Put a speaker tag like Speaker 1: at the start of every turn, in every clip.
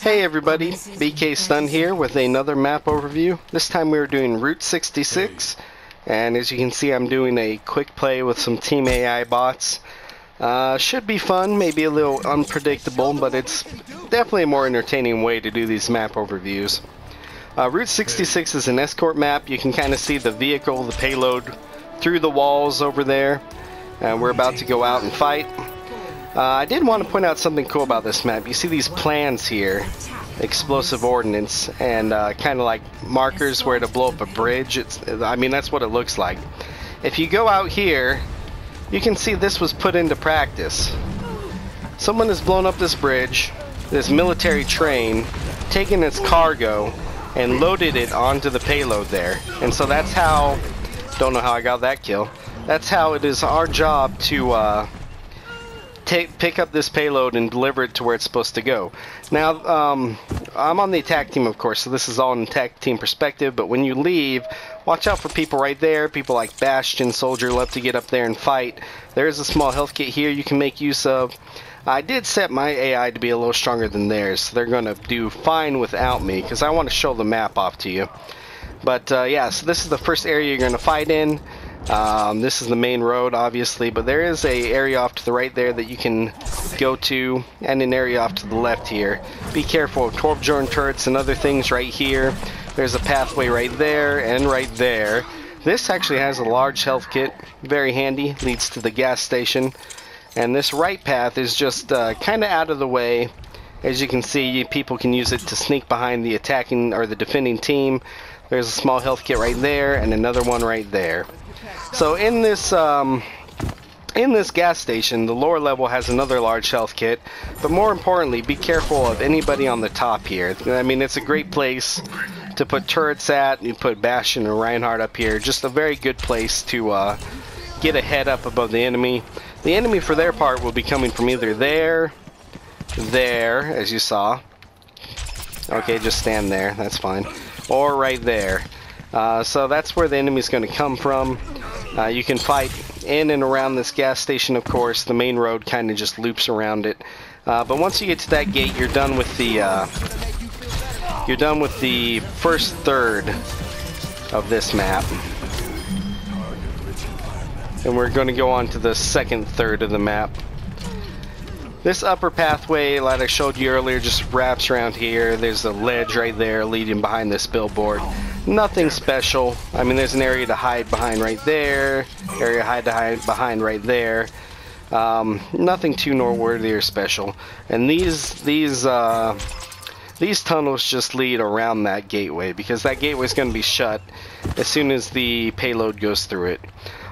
Speaker 1: Hey everybody, BK Stunt here with another map overview. This time we are doing Route 66, and as you can see I'm doing a quick play with some Team AI bots. Uh, should be fun, maybe a little unpredictable, but it's definitely a more entertaining way to do these map overviews. Uh, Route 66 is an escort map. You can kind of see the vehicle, the payload, through the walls over there. And we're about to go out and fight. Uh, I did want to point out something cool about this map. You see these plans here, explosive ordnance, and uh, kind of like markers where to blow up a bridge. It's, I mean, that's what it looks like. If you go out here, you can see this was put into practice. Someone has blown up this bridge, this military train, taken its cargo, and loaded it onto the payload there. And so that's how, don't know how I got that kill, that's how it is our job to uh, take pick up this payload and deliver it to where it's supposed to go. Now, um, I'm on the attack team, of course, so this is all in attack team perspective. But when you leave, watch out for people right there. People like Bastion, Soldier, love to get up there and fight. There is a small health kit here you can make use of. I did set my AI to be a little stronger than theirs, so they're going to do fine without me because I want to show the map off to you. But uh, yeah, so this is the first area you're going to fight in. Um, this is the main road, obviously, but there is a area off to the right there that you can go to, and an area off to the left here. Be careful of Torbjorn turrets and other things right here. There's a pathway right there and right there. This actually has a large health kit, very handy, leads to the gas station. And this right path is just uh, kind of out of the way. As you can see, people can use it to sneak behind the attacking or the defending team. There's a small health kit right there and another one right there. So in this um, in this gas station, the lower level has another large health kit, but more importantly, be careful of anybody on the top here. I mean, it's a great place to put turrets at. You put Bastion and Reinhardt up here. Just a very good place to uh, get a head up above the enemy. The enemy, for their part, will be coming from either there, there, as you saw. Okay, just stand there. That's fine. Or right there. Uh, so that's where the enemy's going to come from. Uh, you can fight in and around this gas station, of course. The main road kind of just loops around it. Uh, but once you get to that gate, you're done with the uh, you're done with the first third of this map. And we're going to go on to the second third of the map. This upper pathway, like I showed you earlier, just wraps around here. There's a ledge right there leading behind this billboard. Nothing special. I mean, there's an area to hide behind right there. Area to hide, to hide behind right there. Um, nothing too noteworthy or special. And these these uh, these tunnels just lead around that gateway because that gateway is going to be shut as soon as the payload goes through it.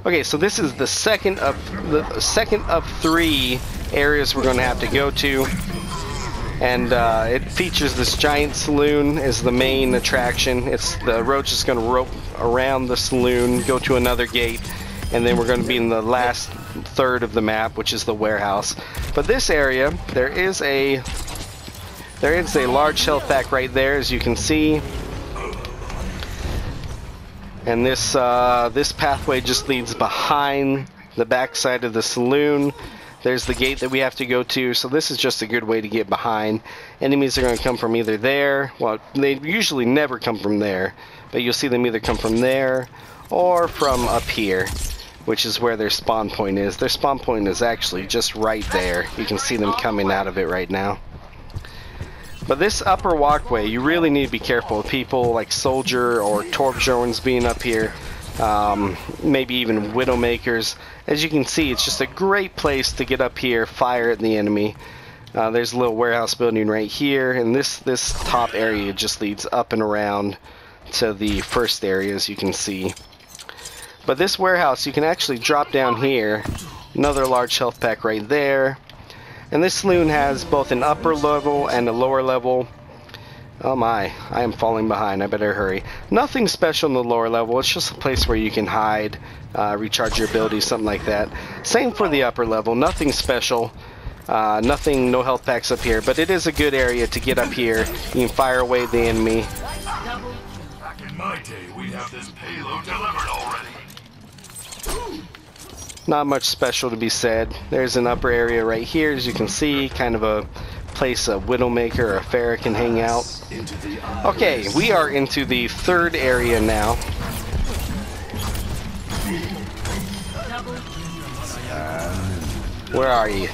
Speaker 1: Okay, so this is the second of the second of three areas we're going to have to go to. And uh, it features this giant saloon as the main attraction. It's the road's just going to rope around the saloon, go to another gate, and then we're going to be in the last third of the map, which is the warehouse. But this area, there is a there is a large health pack right there, as you can see. And this uh, this pathway just leads behind the backside of the saloon. There's the gate that we have to go to, so this is just a good way to get behind. Enemies are going to come from either there, well, they usually never come from there, but you'll see them either come from there or from up here, which is where their spawn point is. Their spawn point is actually just right there. You can see them coming out of it right now. But this upper walkway, you really need to be careful of people like Soldier or Torbjorns being up here um, maybe even Widowmakers. As you can see, it's just a great place to get up here, fire at the enemy. Uh, there's a little warehouse building right here, and this, this top area just leads up and around to the first area, as you can see. But this warehouse, you can actually drop down here. Another large health pack right there. And this saloon has both an upper level and a lower level. Oh my, I am falling behind. I better hurry. Nothing special in the lower level. It's just a place where you can hide, uh, recharge your abilities, something like that. Same for the upper level. Nothing special. Uh, nothing, no health packs up here, but it is a good area to get up here. You can fire away the enemy.
Speaker 2: Back in my day, we have this payload delivered already.
Speaker 1: Not much special to be said. There's an upper area right here, as you can see, kind of a place a Widowmaker or a Pharah can hang out. Okay, we are into the third area now. Where are you?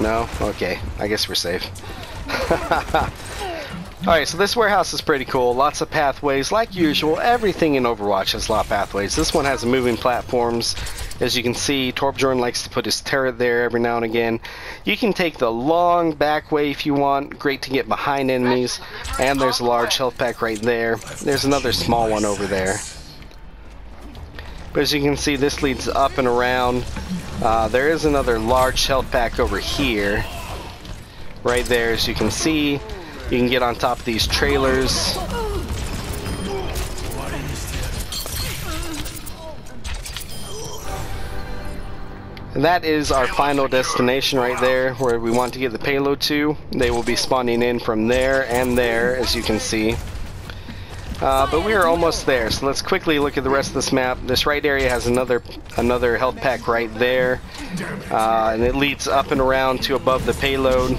Speaker 1: No? Okay. I guess we're safe. Alright, so this warehouse is pretty cool. Lots of pathways. Like usual, everything in Overwatch has a lot of pathways. This one has moving platforms. As you can see, Torbjorn likes to put his turret there every now and again. You can take the long back way if you want. Great to get behind enemies. And there's a large health pack right there. There's another small one over there. But as you can see, this leads up and around. Uh, there is another large health pack over here. Right there, as you can see. You can get on top of these trailers. And that is our final destination right there, where we want to get the payload to. They will be spawning in from there and there, as you can see. Uh, but we are almost there, so let's quickly look at the rest of this map. This right area has another another health pack right there, uh, and it leads up and around to above the payload.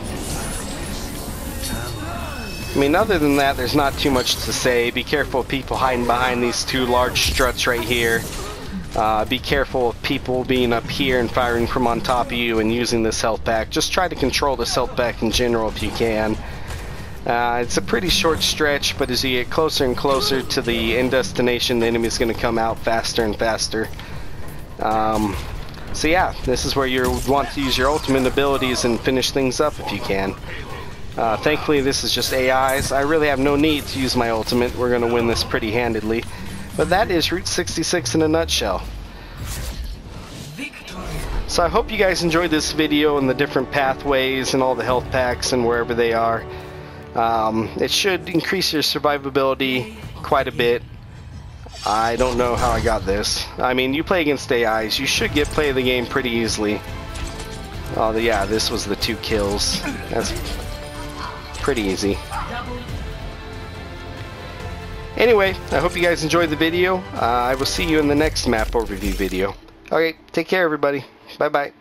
Speaker 1: I mean, other than that, there's not too much to say. Be careful of people hiding behind these two large struts right here. Uh, be careful of people being up here and firing from on top of you and using this health pack. Just try to control this health pack in general if you can. Uh, it's a pretty short stretch, but as you get closer and closer to the end destination, the enemy's going to come out faster and faster. Um, so yeah, this is where you want to use your ultimate abilities and finish things up if you can. Uh, thankfully, this is just AIs. I really have no need to use my ultimate. We're going to win this pretty handedly. But that is Route 66 in a nutshell. So I hope you guys enjoyed this video and the different pathways and all the health packs and wherever they are. Um, it should increase your survivability quite a bit. I don't know how I got this. I mean, you play against AIs, you should get play the game pretty easily. Oh, yeah, this was the two kills. That's pretty easy. Anyway, I hope you guys enjoyed the video. Uh, I will see you in the next map overview video. Okay, take care everybody. Bye-bye.